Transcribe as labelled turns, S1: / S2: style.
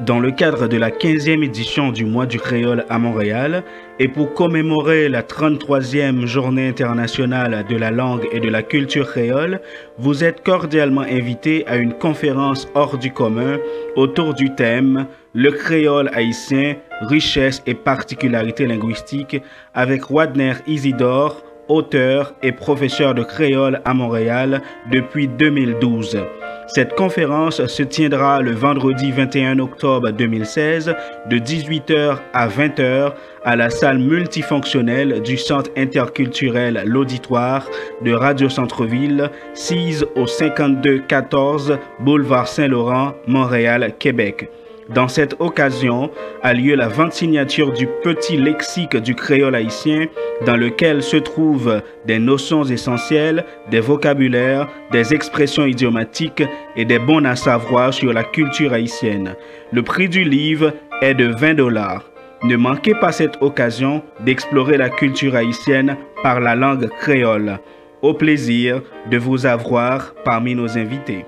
S1: Dans le cadre de la 15e édition du mois du créole à Montréal et pour commémorer la 33e journée internationale de la langue et de la culture créole, vous êtes cordialement invité à une conférence hors du commun autour du thème Le créole haïtien, richesse et particularités linguistiques avec Wadner Isidore, auteur et professeur de créole à Montréal depuis 2012. Cette conférence se tiendra le vendredi 21 octobre 2016 de 18h à 20h à la salle multifonctionnelle du Centre interculturel L'Auditoire de Radio Centre-Ville, 6 au 5214 Boulevard Saint-Laurent, Montréal, Québec. Dans cette occasion a lieu la vente signature du petit lexique du créole haïtien dans lequel se trouvent des notions essentielles, des vocabulaires, des expressions idiomatiques et des bons à savoir sur la culture haïtienne. Le prix du livre est de 20 dollars. Ne manquez pas cette occasion d'explorer la culture haïtienne par la langue créole. Au plaisir de vous avoir parmi nos invités.